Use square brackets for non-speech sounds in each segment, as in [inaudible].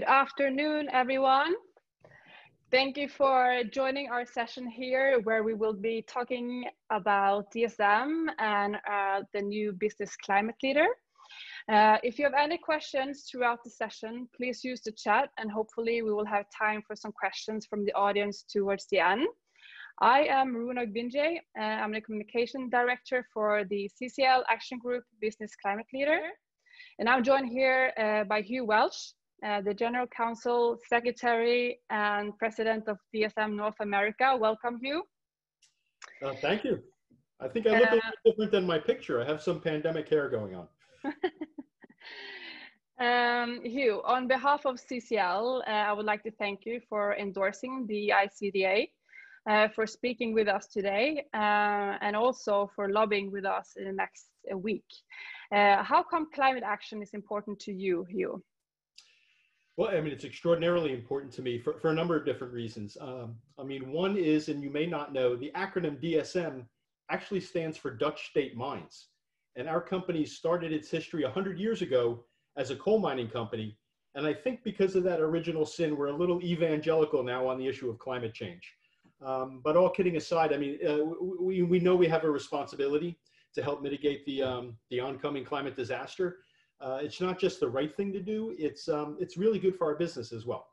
Good afternoon, everyone. Thank you for joining our session here, where we will be talking about DSM and uh, the new business climate leader. Uh, if you have any questions throughout the session, please use the chat and hopefully we will have time for some questions from the audience towards the end. I am Rønnaug Vinje. Uh, I'm the communication director for the CCL Action Group Business Climate Leader. And I'm joined here uh, by Hugh Welsh, uh, the General Counsel, Secretary, and President of DSM North America. Welcome, Hugh. Uh, thank you. I think I look a little uh, different than my picture. I have some pandemic hair going on. [laughs] um, Hugh, on behalf of CCL, uh, I would like to thank you for endorsing the ICDA, uh, for speaking with us today, and also for lobbying with us in the next week. how come climate action is important to you, Hugh? Well, I mean, it's extraordinarily important to me for, for a number of different reasons. Um, I mean, one is, and you may not know, the acronym DSM actually stands for Dutch State Mines. And our company started its history 100 years ago as a coal mining company. And I think because of that original sin, we're a little evangelical now on the issue of climate change. Um, but all kidding aside, I mean, uh, we, we know we have a responsibility to help mitigate the, um, the oncoming climate disaster uh, it's not just the right thing to do, it's, um, it's really good for our business as well.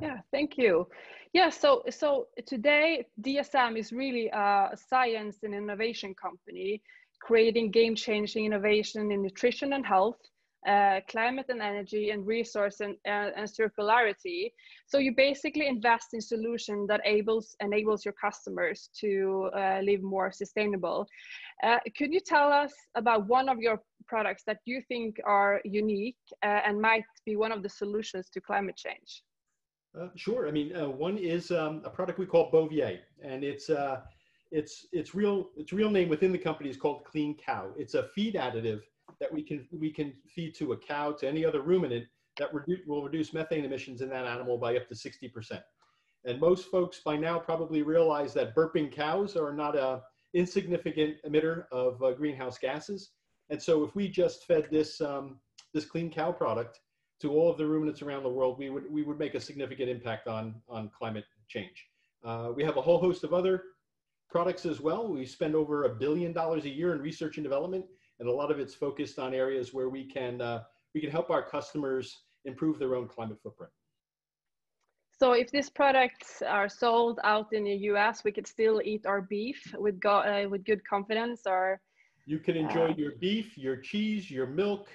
Yeah, thank you. Yeah, so so today DSM is really a science and innovation company creating game-changing innovation in nutrition and health uh, climate and energy and resource and, and circularity. So you basically invest in solution that enables, enables your customers to uh, live more sustainable. Uh, could you tell us about one of your products that you think are unique uh, and might be one of the solutions to climate change? Uh, sure. I mean, one is um, a product we call Bovaer, and it's its its real its real name within the company is called Clean Cow. It's a feed additive that we can we can feed to a cow to any other ruminant that redu- will reduce methane emissions in that animal by up to 60%. And most folks by now probably realize that burping cows are not a insignificant emitter of uh, greenhouse gases. And so if we just fed this um, this clean cow product to all of the ruminants around the world, we would we would make a significant impact on on climate change. Uh, we have a whole host of other products as well. We spend over a billion dollars a year in research and development and a lot of it's focused on areas where we can uh, we can help our customers improve their own climate footprint. So if these products are sold out in the US, we could still eat our beef with go uh, with good confidence, or you can enjoy your beef, your cheese, your milk,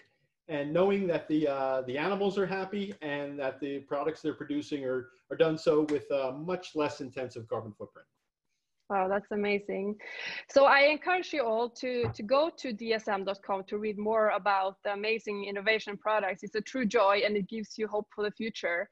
and knowing that the uh, the animals are happy and that the products they're producing are are done so with a much less intensive carbon footprint. Wow, that's amazing. So I encourage you all to, to go to dsm.com to read more about the amazing innovation products. It's a true joy and it gives you hope for the future.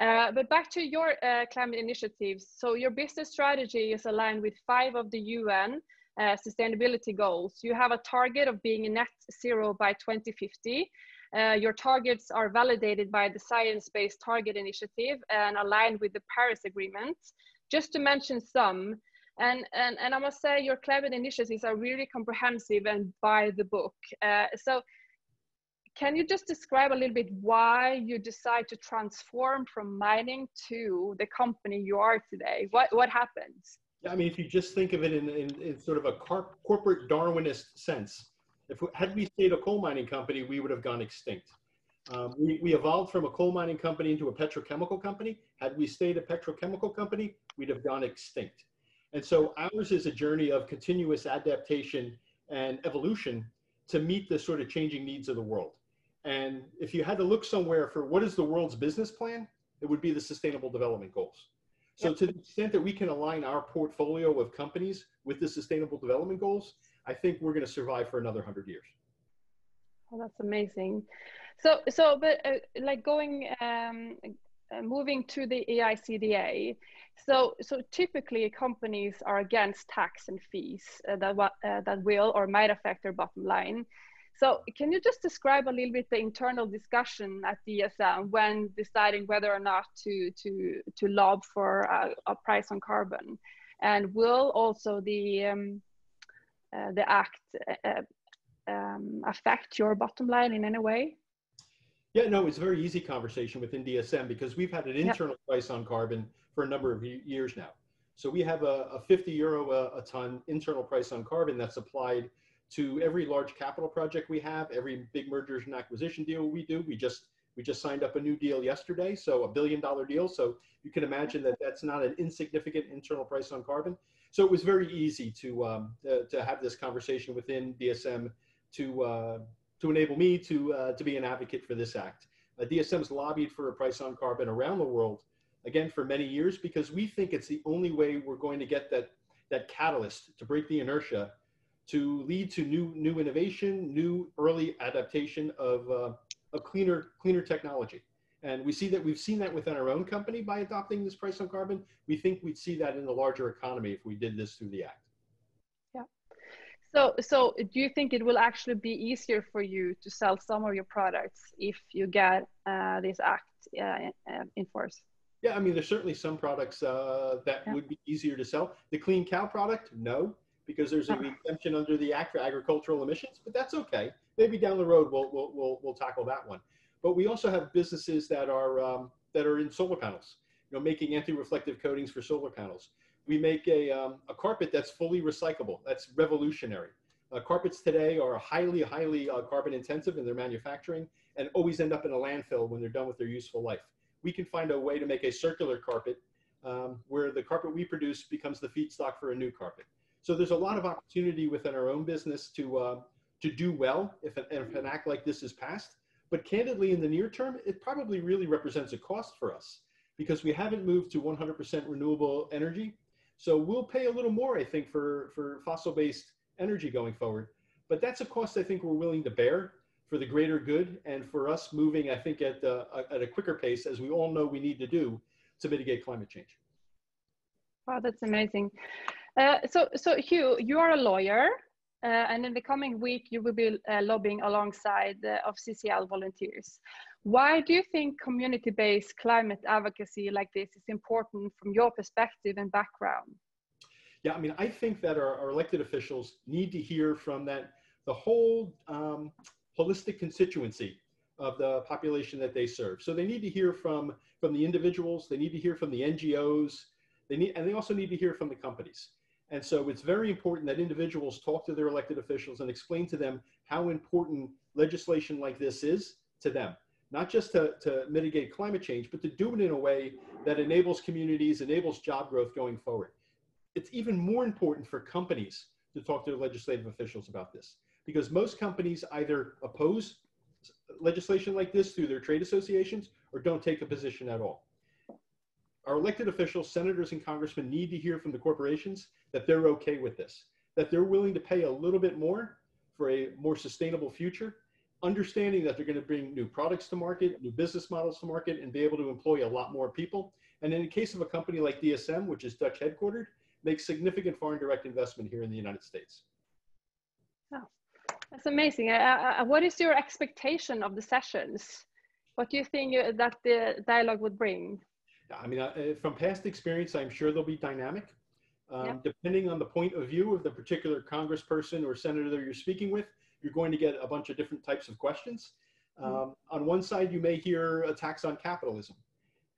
Uh, but back to your uh, climate initiatives. So your business strategy is aligned with five of the UN uh, sustainability goals. You have a target of being net zero by 2050. Uh, your targets are validated by the Science Based Target Initiative and aligned with the Paris Agreement. Just to mention some, and, and, and I must say your climate initiatives are really comprehensive and by the book. Uh, so can you just describe a little bit why you decide to transform from mining to the company you are today? What, what happens? I mean, if you just think of it in, in, in sort of a corporate Darwinist sense, if we, had we stayed a coal mining company, we would have gone extinct. Um, we, we evolved from a coal mining company into a petrochemical company. Had we stayed a petrochemical company, we'd have gone extinct. And so ours is a journey of continuous adaptation and evolution to meet the sort of changing needs of the world. And if you had to look somewhere for what is the world's business plan, it would be the sustainable development goals. So yep. to the extent that we can align our portfolio of companies with the sustainable development goals, I think we're going to survive for another 100 years. Oh, that's amazing. So, so, but uh, like going, um, uh, moving to the EICDA. so, so typically companies are against tax and fees uh, that, uh, that will or might affect their bottom line. So can you just describe a little bit the internal discussion at DSM when deciding whether or not to, to, to lob for a, a price on carbon? And will also the, um, uh, the act uh, um, affect your bottom line in any way? Yeah, no, it's a very easy conversation within DSM because we've had an internal yep. price on carbon for a number of years now. So we have a, a 50 euro a, a, ton internal price on carbon that's applied to every large capital project we have, every big mergers and acquisition deal we do. We just we just signed up a new deal yesterday, so a billion dollar deal. So you can imagine that that's not an insignificant internal price on carbon. So it was very easy to um, to, to have this conversation within DSM to uh, to enable me to, uh, to be an advocate for this act. Uh, DSM's lobbied for a price on carbon around the world, again, for many years, because we think it's the only way we're going to get that, that catalyst to break the inertia to lead to new, new innovation, new early adaptation of, uh, of cleaner, cleaner technology. And we see that we've seen that within our own company by adopting this price on carbon. We think we'd see that in the larger economy if we did this through the act. Yeah. So, so do you think it will actually be easier for you to sell some of your products if you get uh, this act uh, uh, in force? Yeah, I mean, there's certainly some products uh, that yeah. would be easier to sell. The clean cow product, no, because there's an exemption under the Act for agricultural emissions, but that's okay. Maybe down the road we'll we'll we'll, we'll tackle that one. But we also have businesses that are um, that are in solar panels, you know, making anti-reflective coatings for solar panels we make a, um, a carpet that's fully recyclable. That's revolutionary. Uh, carpets today are highly, highly uh, carbon intensive in their manufacturing and always end up in a landfill when they're done with their useful life. We can find a way to make a circular carpet um, where the carpet we produce becomes the feedstock for a new carpet. So there's a lot of opportunity within our own business to, uh, to do well if an, if an act like this is passed. But candidly, in the near term, it probably really represents a cost for us because we haven't moved to 100% renewable energy so we'll pay a little more, I think, for, for fossil-based energy going forward. But that's a cost I think we're willing to bear for the greater good and for us moving, I think, at, uh, at a quicker pace, as we all know we need to do to mitigate climate change. Wow, that's amazing. Uh, so, so Hugh, you are a lawyer, uh, and in the coming week, you will be uh, lobbying alongside uh, of CCL volunteers. Why do you think community-based climate advocacy like this is important from your perspective and background? Yeah, I mean, I think that our, our elected officials need to hear from that the whole um, holistic constituency of the population that they serve. So they need to hear from from the individuals, they need to hear from the NGOs, they need, and they also need to hear from the companies. And so it's very important that individuals talk to their elected officials and explain to them how important legislation like this is to them not just to, to mitigate climate change, but to do it in a way that enables communities, enables job growth going forward. It's even more important for companies to talk to their legislative officials about this because most companies either oppose legislation like this through their trade associations or don't take a position at all. Our elected officials, senators and congressmen need to hear from the corporations that they're okay with this, that they're willing to pay a little bit more for a more sustainable future understanding that they're going to bring new products to market, new business models to market, and be able to employ a lot more people. And in the case of a company like DSM, which is Dutch headquartered, makes significant foreign direct investment here in the United States. Oh, that's amazing. Uh, uh, what is your expectation of the sessions? What do you think uh, that the dialogue would bring? I mean, uh, from past experience, I'm sure they'll be dynamic. Um, yep. Depending on the point of view of the particular congressperson or senator you're speaking with, you're going to get a bunch of different types of questions. Hmm. Um, on one side, you may hear attacks on capitalism.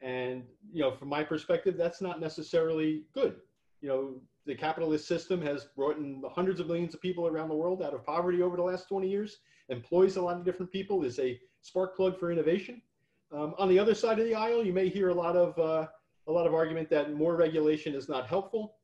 And, you know, from my perspective, that's not necessarily good. You know, the capitalist system has brought in hundreds of millions of people around the world out of poverty over the last 20 years, employs a lot of different people, is a spark plug for innovation. Um, on the other side of the aisle, you may hear a lot of, uh, a lot of argument that more regulation is not helpful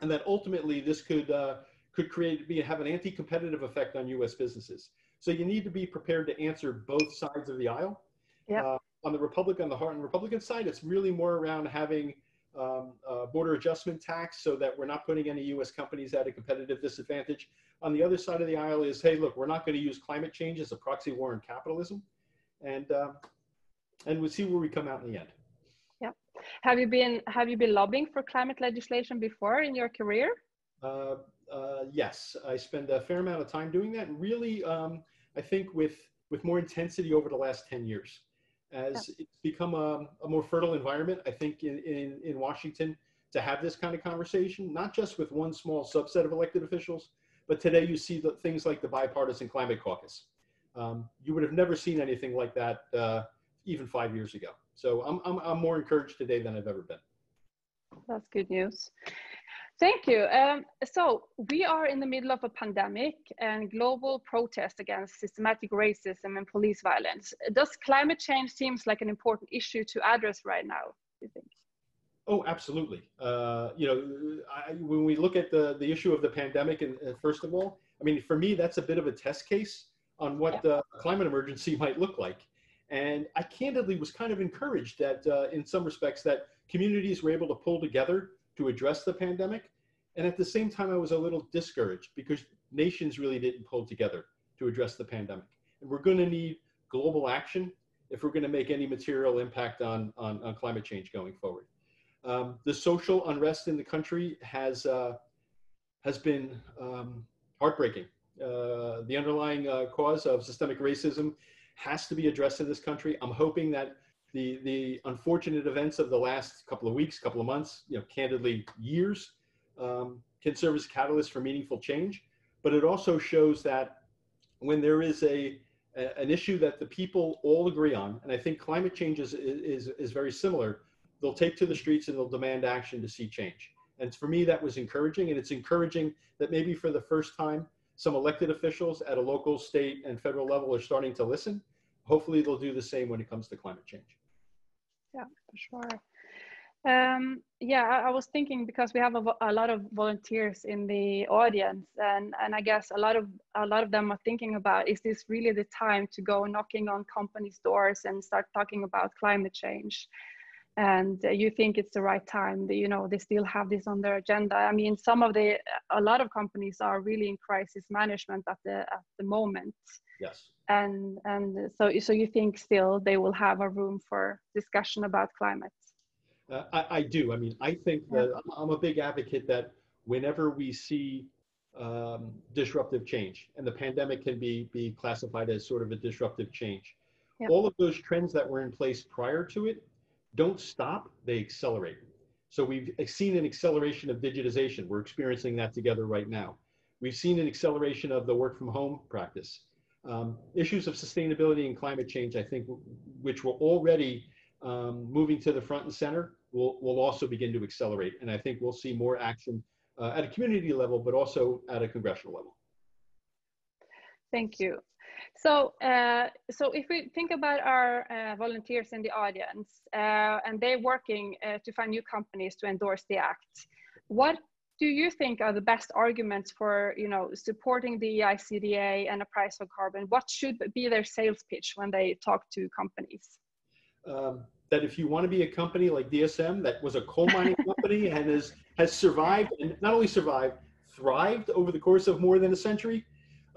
and that ultimately this could uh, could create be have an anti-competitive effect on U.S. businesses. So you need to be prepared to answer both sides of the aisle. Yeah. Uh, on the Republican, on the Harton Republican side, it's really more around having um, border adjustment tax so that we're not putting any U.S. companies at a competitive disadvantage. On the other side of the aisle is, hey, look, we're not going to use climate change as a proxy war in capitalism, and uh, and we'll see where we come out in the end. Yeah. Have you been Have you been lobbying for climate legislation before in your career? Uh, uh, yes, I spend a fair amount of time doing that. Really, um, I think with, with more intensity over the last 10 years. As yeah. it's become a, a, more fertile environment, I think, in, in, in Washington to have this kind of conversation, not just with one small subset of elected officials, but today you see the, things like the bipartisan climate caucus. Um, you would have never seen anything like that uh, even five years ago. So I'm, I'm, I'm more encouraged today than I've ever been. That's good news. Thank you. Um, so we are in the middle of a pandemic and global protest against systematic racism and police violence. Does climate change seems like an important issue to address right now? You think? Oh, absolutely. Uh, you know, I, when we look at the the issue of the pandemic, and uh, first of all, I mean, for me, that's a bit of a test case on what yeah. the climate emergency [laughs] might look like. And I candidly was kind of encouraged that, uh, in some respects, that communities were able to pull together to address the pandemic. And at the same time, I was a little discouraged because nations really didn't pull together to address the pandemic. And we're going to need global action if we're going to make any material impact on, on, on climate change going forward. Um, the social unrest in the country has, uh, has been um, heartbreaking. Uh, the underlying uh, cause of systemic racism has to be addressed in this country. I'm hoping that the, the unfortunate events of the last couple of weeks, couple of months, you know, candidly years, um, can serve as catalyst for meaningful change. But it also shows that when there is a, an issue that the people all agree on, and I think climate change is, is, is very similar, they'll take to the streets and they'll demand action to see change. And for me, that was encouraging. And it's encouraging that maybe for the first time, some elected officials at a local, state, and federal level are starting to listen. Hopefully, they'll do the same when it comes to climate change. Yeah, for sure. Um, yeah, I, I, was thinking because we have a, a, lot of volunteers in the audience, and and I guess a lot of a lot of them are thinking about is this really the time to go knocking on companies' doors and start talking about climate change? And you think it's the right time that you know they still have this on their agenda. I mean some of the a lot of companies are really in crisis management at the at the moment. Yes. And and so so you think still they will have a room for discussion about climate? Uh, I, I do. I mean i think yeah. that i'm a big advocate that whenever we see um, disruptive change and the pandemic can be be classified as sort of a disruptive change yeah. all of those trends that were in place prior to it don't stop, they accelerate. So we've seen an acceleration of digitization. We're experiencing that together right now. We've seen an acceleration of the work from home practice. Um, issues of sustainability and climate change, I think, which were already um, moving to the front and center, will, will also begin to accelerate. And I think we'll see more action uh, at a community level, but also at a congressional level. Thank you. So, uh, so if we think about our uh, volunteers in the audience uh, and they're working uh, to find new companies to endorse the act, what do you think are the best arguments for, you know, supporting the ICDA and a price of carbon? What should be their sales pitch when they talk to companies? Um, that if you want to be a company like DSM that was a coal mining [laughs] company and has has survived and not only survived, thrived over the course of more than a century,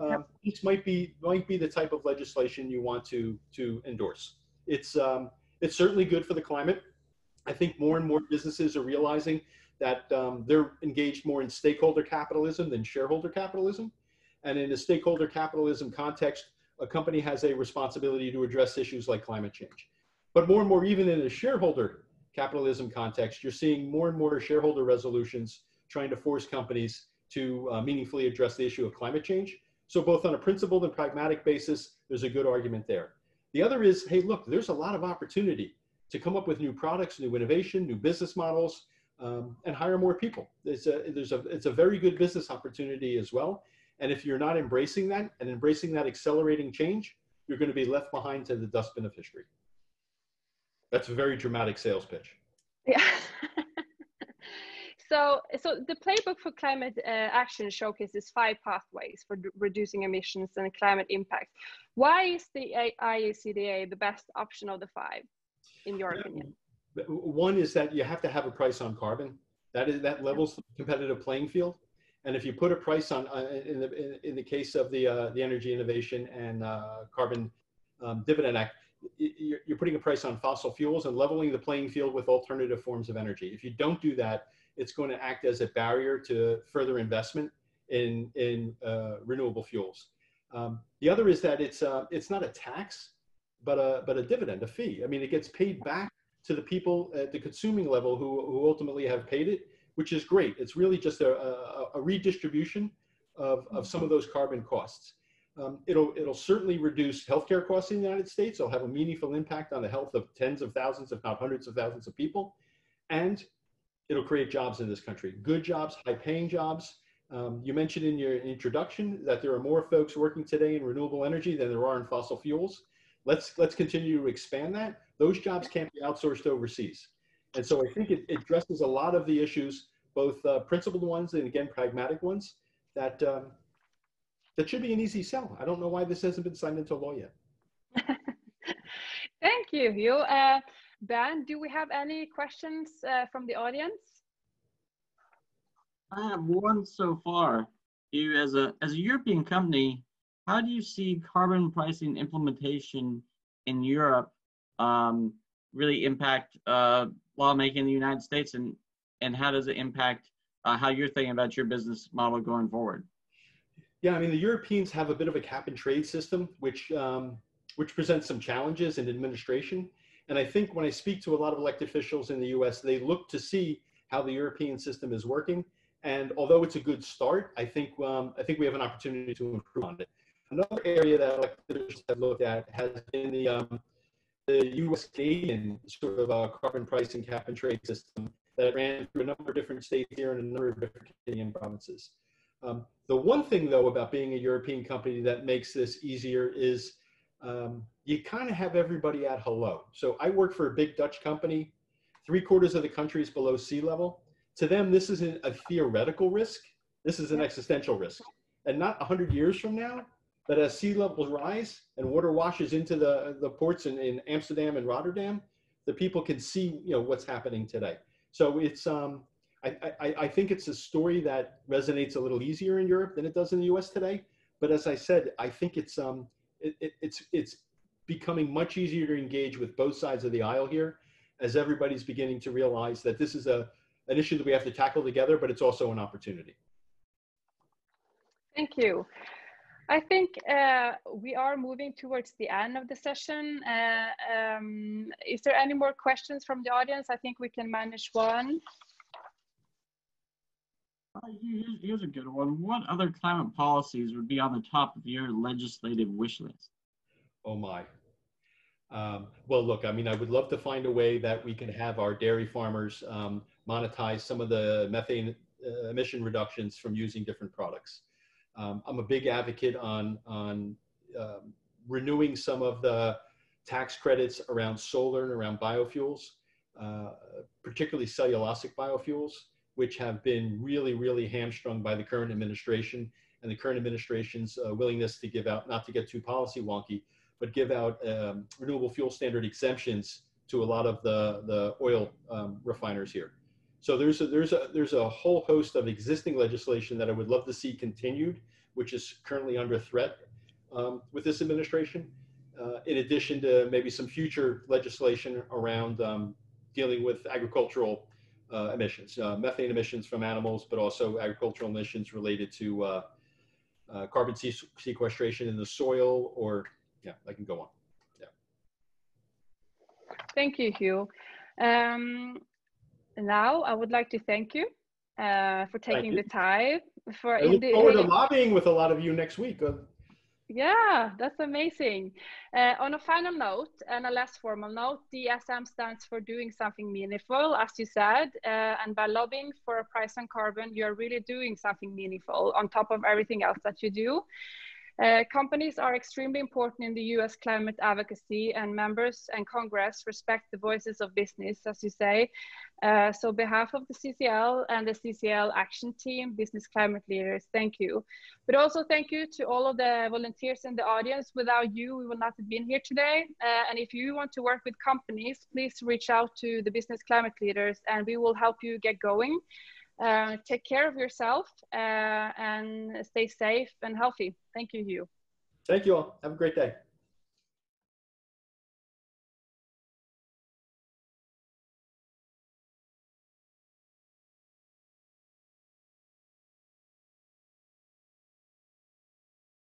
um, this might be might be the type of legislation you want to to endorse. It's um, it's certainly good for the climate. I think more and more businesses are realizing that um, they're engaged more in stakeholder capitalism than shareholder capitalism, and in a stakeholder capitalism context, a company has a responsibility to address issues like climate change. But more and more, even in a shareholder capitalism context, you're seeing more and more shareholder resolutions trying to force companies to uh, meaningfully address the issue of climate change. So both on a principled and pragmatic basis, there's a good argument there. The other is, hey, look, there's a lot of opportunity to come up with new products, new innovation, new business models, um, and hire more people. It's a, there's a, it's a very good business opportunity as well. And if you're not embracing that and embracing that accelerating change, you're going to be left behind to the dustbin of history. That's a very dramatic sales pitch. Yeah. [laughs] So, so the playbook for climate uh, action showcases five pathways for reducing emissions and climate impact. Why is the ICDA the best option of the five, in your opinion? One is that you have to have a price on carbon. That is that levels the competitive playing field. And if you put a price on, uh, in the in, in, the case of the uh, the Energy Innovation and uh, Carbon um, Dividend Act, you're, you're putting a price on fossil fuels and leveling the playing field with alternative forms of energy. If you don't do that, it's going to act as a barrier to further investment in, in uh, renewable fuels. Um, the other is that it's, uh, it's not a tax, but a, but a dividend, a fee. I mean, it gets paid back to the people at the consuming level who, who ultimately have paid it, which is great. It's really just a, a, a redistribution of, of some of those carbon costs. Um, it'll, it'll certainly reduce healthcare costs in the United States. It'll have a meaningful impact on the health of tens of thousands, if not hundreds of thousands of people. And it'll create jobs in this country, good jobs, high paying jobs. Um, you mentioned in your introduction that there are more folks working today in renewable energy than there are in fossil fuels. Let's, let's continue to expand that. Those jobs can't be outsourced overseas. And so I think it, it addresses a lot of the issues, both uh, principled ones and again, pragmatic ones that, um, that should be an easy sell. I don't know why this hasn't been signed into law yet. [laughs] Thank you, Hugh. Uh, Ben, do we have any questions uh, from the audience? I have one so far. You, as a as a European company, how do you see carbon pricing implementation in Europe um, really impact uh, lawmaking in the United States, and and how does it impact uh, how you're thinking about your business model going forward? Yeah, I mean, the Europeans have a bit of a cap and trade system, which, um, which presents some challenges in administration. And I think when I speak to a lot of elected officials in the US, they look to see how the European system is working. And although it's a good start, I think, um, I think we have an opportunity to improve on it. Another area that elected officials have looked at has been the, um, the US Canadian sort of uh, carbon pricing cap and trade system that ran through a number of different states here and a number of different Canadian provinces. Um, the one thing, though, about being a European company that makes this easier is um, you kind of have everybody at hello. So I work for a big Dutch company. Three quarters of the country is below sea level. To them, this isn't a theoretical risk. This is an existential risk. And not 100 years from now, but as sea levels rise and water washes into the, the ports in, in Amsterdam and Rotterdam, the people can see you know, what's happening today. So it's, um, I, I, I think it's a story that resonates a little easier in Europe than it does in the U.S. today. But as I said, I think it's um, it, it, it's it's becoming much easier to engage with both sides of the aisle here, as everybody's beginning to realize that this is a an issue that we have to tackle together, but it's also an opportunity. Thank you. I think uh, we are moving towards the end of the session. Uh, um, is there any more questions from the audience? I think we can manage one. Uh, here's a good one. What other climate policies would be on the top of your legislative wish list? Oh my. Um, well, look, I mean, I would love to find a way that we can have our dairy farmers um, monetize some of the methane uh, emission reductions from using different products. Um, I'm a big advocate on, on um, renewing some of the tax credits around solar and around biofuels, uh, particularly cellulosic biofuels which have been really, really hamstrung by the current administration and the current administration's uh, willingness to give out, not to get too policy wonky, but give out um, renewable fuel standard exemptions to a lot of the, the oil um, refiners here. So there's a, there's, a, there's a whole host of existing legislation that I would love to see continued, which is currently under threat um, with this administration, uh, in addition to maybe some future legislation around um, dealing with agricultural uh, emissions, uh, methane emissions from animals, but also agricultural emissions related to uh, uh carbon sequestration in the soil or, yeah, I can go on. Yeah. Thank you, Hugh. Um, now I would like to thank you uh, for taking the time. For I look forward to lobbying with a lot of you next week. Yeah, that's amazing. Uh, on a final note and a less formal note, DSM stands for doing something meaningful, as you said. Uh, and by lobbying for a price on carbon, you're really doing something meaningful on top of everything else that you do. Uh, companies are extremely important in the US climate advocacy, and members and Congress respect the voices of business, as you say. Uh, so, behalf of the CCL and the CCL Action Team, Business Climate Leaders, thank you. But also, thank you to all of the volunteers in the audience. Without you, we would not have been here today. Uh, and if you want to work with companies, please reach out to the Business Climate Leaders, and we will help you get going. Uh, take care of yourself uh, and stay safe and healthy. Thank you, Hugh. Thank you all. Have a great day.